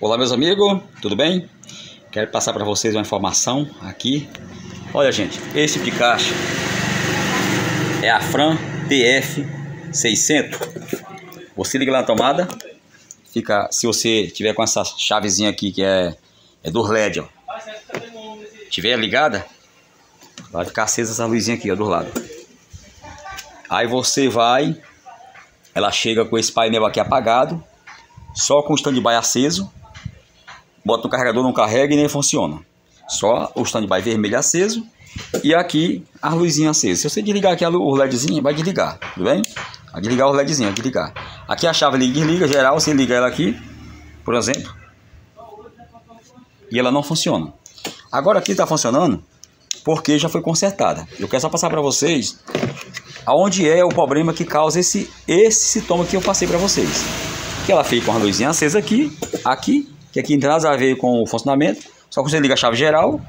Olá meus amigos, tudo bem? Quero passar para vocês uma informação aqui. Olha gente, esse de caixa é a Fran TF 600. Você liga lá na tomada, fica, se você tiver com essa chavezinha aqui que é, é do LED, ó. Tiver ligada, vai ficar acesa essa luzinha aqui, ó, do lado. Aí você vai, ela chega com esse painel aqui apagado, só com o stand-by aceso bota no carregador, não carrega e nem funciona. Só o standby vermelho aceso e aqui a luzinha acesa. Se você desligar aqui o LEDzinho, vai desligar, tudo bem? Vai desligar o LEDzinho, vai desligar. Aqui a chave liga desliga, geral, você liga ela aqui, por exemplo, e ela não funciona. Agora aqui está funcionando porque já foi consertada. Eu quero só passar para vocês aonde é o problema que causa esse, esse sintoma que eu passei para vocês. Que ela fica com a luzinha acesa aqui, aqui que aqui não nada a ver com o funcionamento. Só que você liga a chave geral,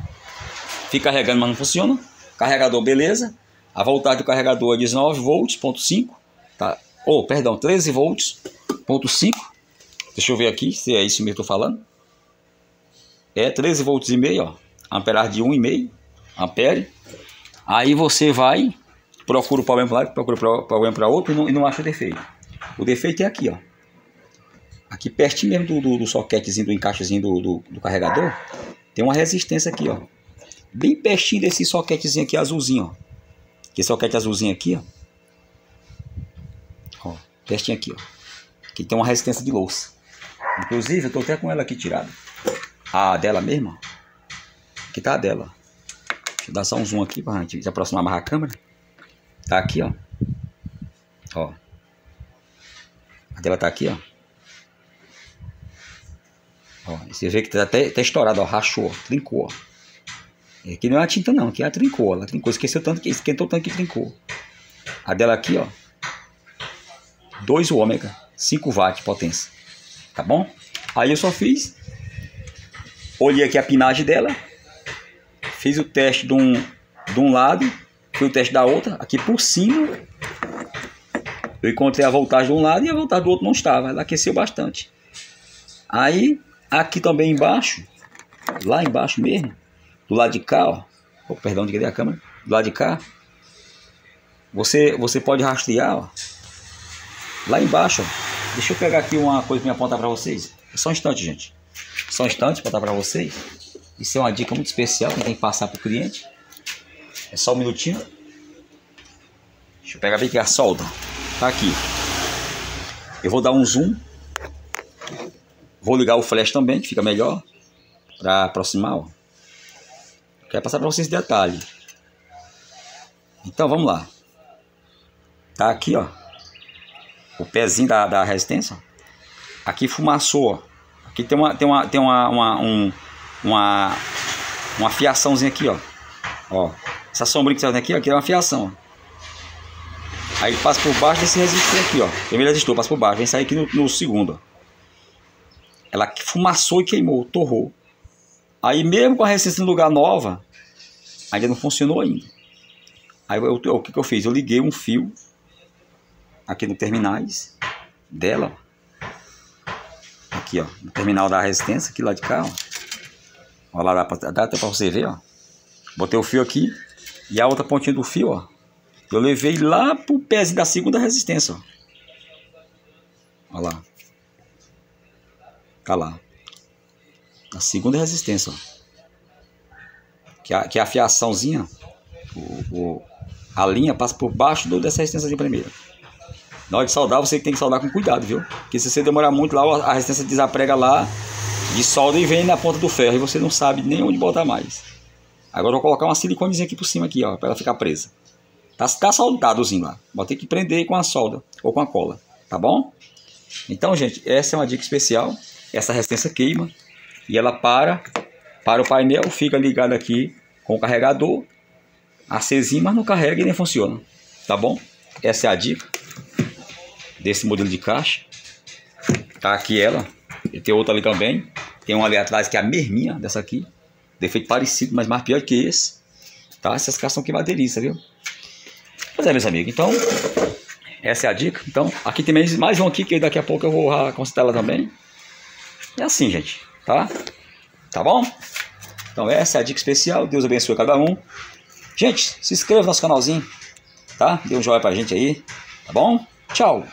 fica carregando, mas não funciona. Carregador, beleza. A voltagem do carregador é 19 volts, ponto 5. Tá? Ou, oh, perdão, 13 volts, ponto 5. Deixa eu ver aqui se é isso mesmo que eu tô falando. É 13 volts e meio, ó. Amperagem de 1,5 ampere. Aí você vai, procura o problema para lá, procura o problema para outro e não, e não acha defeito. O defeito é aqui, ó. Aqui pertinho mesmo do, do, do soquetezinho, do encaixezinho do, do, do, carregador, tem uma resistência aqui, ó. Bem pertinho desse soquetezinho aqui azulzinho, ó. Esse soquete azulzinho aqui, ó. Ó, pertinho aqui, ó. Aqui tem uma resistência de louça. Inclusive, eu tô até com ela aqui tirada. A dela mesma, Aqui tá a dela. Deixa eu dar só um zoom aqui pra gente aproximar mais a câmera. Tá aqui, ó. Ó. A dela tá aqui, ó. Ó, você vê que tá até, até estourado, ó, rachou, trincou. Ó. Aqui não é a tinta não, aqui é a trincou, ela trincou, esqueceu tanto que esquentou tanto que trincou. A dela aqui, ó, 2 ômega, 5 watts potência, tá bom? Aí eu só fiz, olhei aqui a pinagem dela, fiz o teste de um, de um lado, fiz o teste da outra, aqui por cima, eu encontrei a voltagem de um lado e a voltagem do outro não estava, ela aqueceu bastante. Aí Aqui também embaixo, lá embaixo mesmo, do lado de cá, ó, oh, perdão, de a câmera, do lado de cá, você, você pode rastrear, ó, lá embaixo, ó, deixa eu pegar aqui uma coisa para apontar para vocês, é só um instante, gente, só um instante para apontar para vocês, isso é uma dica muito especial que tem que passar para o cliente, é só um minutinho, deixa eu pegar bem aqui a solda, tá aqui, eu vou dar um zoom Vou ligar o flash também, que fica melhor para aproximar. Ó. Quero passar para vocês detalhe. Então vamos lá. Tá aqui, ó. O pezinho da, da resistência. Aqui fumaçou, ó. Aqui tem uma tem uma tem uma uma um, uma uma fiaçãozinha aqui, ó. Ó. Essa sombrinha que tá aqui, aqui é uma fiação. Ó. Aí passa por baixo desse resistor aqui, ó. Primeiro resistor passa por baixo, vem sair aqui no, no segundo, ó. Ela fumaçou e queimou, torrou. Aí mesmo com a resistência no lugar nova, ainda não funcionou ainda. Aí eu, eu, o que, que eu fiz? Eu liguei um fio aqui no terminais dela. Aqui, ó, no terminal da resistência, aqui lá de cá, ó. Olha lá, dá, pra, dá até pra você ver, ó. Botei o fio aqui e a outra pontinha do fio, ó. Eu levei lá pro pezinho da segunda resistência, ó. Olha lá. Tá lá. A segunda resistência, ó. Que a, que a fiaçãozinha, o, o, a linha passa por baixo do, dessa resistência de primeira. Na hora de soldar, você tem que soldar com cuidado, viu? Porque se você demorar muito lá, a resistência desaprega lá, de solda e vem na ponta do ferro. E você não sabe nem onde botar mais. Agora eu vou colocar uma siliconezinha aqui por cima aqui, ó, para ela ficar presa. Tá, tá soldadozinho lá. Vou ter que prender com a solda ou com a cola, tá bom? Então, gente, essa é uma dica especial essa resistência queima e ela para, para o painel, fica ligado aqui com o carregador, acesinho, mas não carrega e nem funciona, tá bom? Essa é a dica desse modelo de caixa. Tá aqui ela, e tem outra ali também, tem uma ali atrás que é a mesminha dessa aqui, defeito parecido, mas mais pior que esse, tá? Essas caixas são que uma delícia, viu? Pois é, meus amigos, então, essa é a dica. Então, aqui tem mais, mais um aqui, que daqui a pouco eu vou consultar ela também. É assim, gente, tá? Tá bom? Então essa é a dica especial. Deus abençoe cada um. Gente, se inscreva no nosso canalzinho, tá? Dê um joinha pra gente aí, tá bom? Tchau!